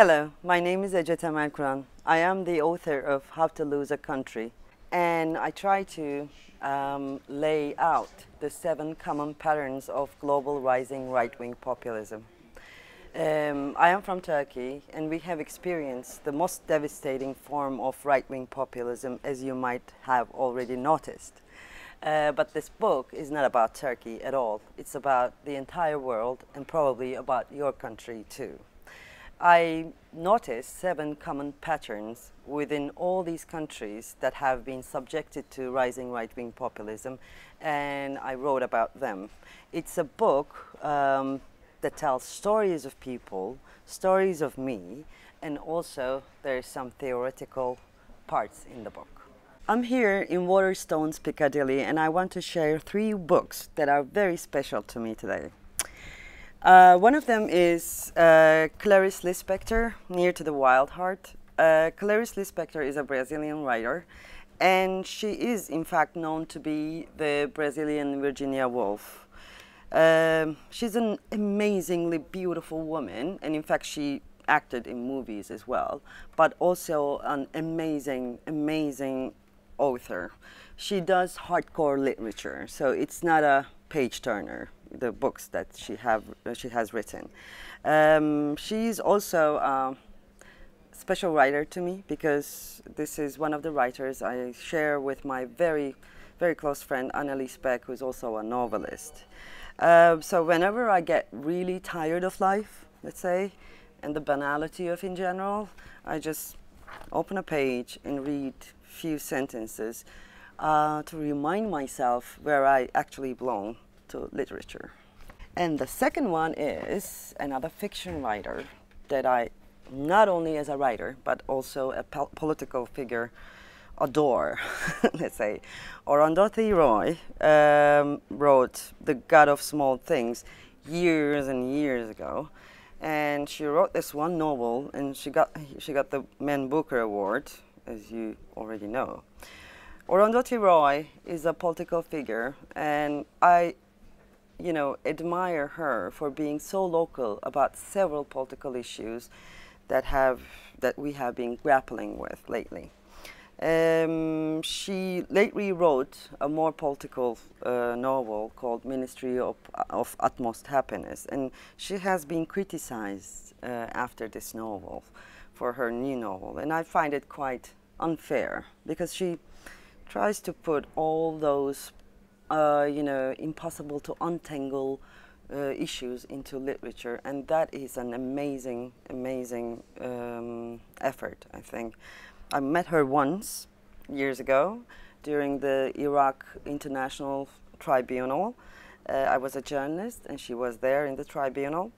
Hello, my name is Ece Temelkuran. I am the author of How to Lose a Country, and I try to um, lay out the seven common patterns of global rising right-wing populism. Um, I am from Turkey, and we have experienced the most devastating form of right-wing populism, as you might have already noticed. Uh, but this book is not about Turkey at all. It's about the entire world and probably about your country too. I noticed seven common patterns within all these countries that have been subjected to rising right-wing populism, and I wrote about them. It's a book um, that tells stories of people, stories of me, and also there's some theoretical parts in the book. I'm here in Waterstones, Piccadilly, and I want to share three books that are very special to me today. Uh, one of them is uh, Clarice Lispector, Near to the Wild Heart. Uh, Clarice Lispector is a Brazilian writer, and she is, in fact, known to be the Brazilian Virginia Woolf. Um, she's an amazingly beautiful woman, and in fact, she acted in movies as well, but also an amazing, amazing author. She does hardcore literature, so it's not a page turner the books that she have uh, she has written. Um, she's also a special writer to me because this is one of the writers I share with my very very close friend Annelies Beck, who's also a novelist. Uh, so whenever I get really tired of life, let's say, and the banality of in general, I just open a page and read few sentences uh, to remind myself where I actually belong to literature. And the second one is another fiction writer that I, not only as a writer, but also a po political figure, adore, let's say. Arundhati Roy um, wrote The God of Small Things years and years ago. And she wrote this one novel, and she got, she got the Man Booker Award, as you already know. Arundhati Roy is a political figure, and I you know, admire her for being so local about several political issues that have that we have been grappling with lately. Um, she lately wrote a more political uh, novel called Ministry of, of, Utmost Happiness, and she has been criticized uh, after this novel for her new novel, and I find it quite unfair because she tries to put all those you know, impossible to untangle uh, issues into literature, and that is an amazing, amazing um, effort. I think I met her once years ago during the Iraq International Tribunal. Uh, I was a journalist, and she was there in the tribunal.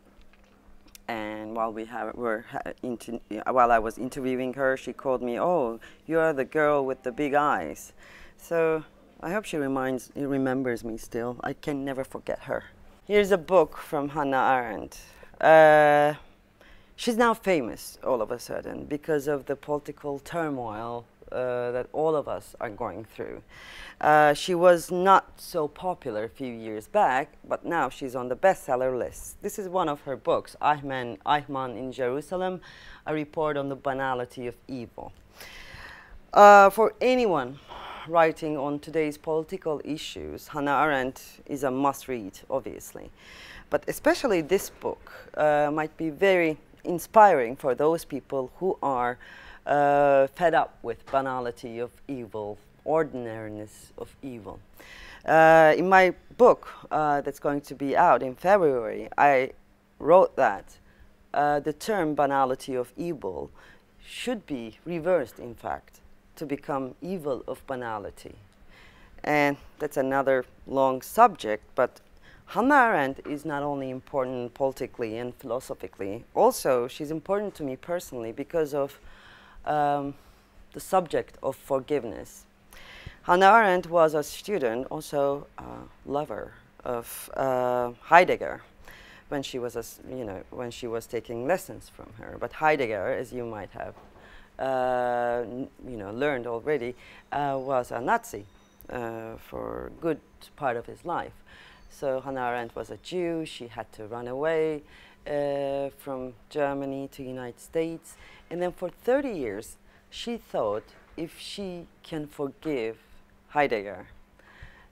And while we have, were while I was interviewing her, she called me, "Oh, you are the girl with the big eyes." So I hope she reminds, remembers me still. I can never forget her. Here's a book from Hannah Arendt. Uh, she's now famous all of a sudden because of the political turmoil uh, that all of us are going through. Uh, she was not so popular a few years back, but now she's on the bestseller list. This is one of her books, Eichmann, Eichmann in Jerusalem, a report on the banality of evil. Uh, for anyone writing on today's political issues, Hannah Arendt is a must-read, obviously. But especially this book uh, might be very inspiring for those people who are uh, fed up with banality of evil, ordinariness of evil. Uh, in my book uh, that's going to be out in February, I wrote that uh, the term banality of evil should be reversed, in fact to become evil of banality. And that's another long subject, but Hannah Arendt is not only important politically and philosophically, also she's important to me personally because of um, the subject of forgiveness. Hannah Arendt was a student, also a lover of uh, Heidegger when she was, a, you know, when she was taking lessons from her. But Heidegger, as you might have uh, you know, learned already, uh, was a Nazi uh, for a good part of his life. So Hannah Arendt was a Jew, she had to run away, uh, from Germany to United States, and then for 30 years, she thought if she can forgive Heidegger,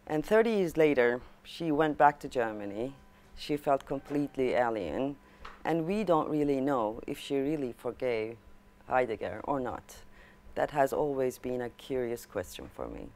and 30 years later, she went back to Germany. She felt completely alien, and we don't really know if she really forgave Heidegger or not. That has always been a curious question for me.